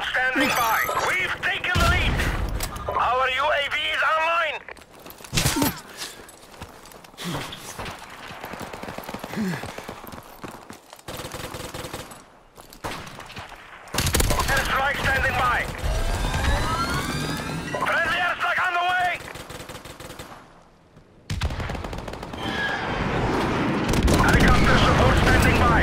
Command standing by. We've taken the lead. Our UAV is online. Airstrike standing by. Friendly airstrike on the way. Helicopter support standing by.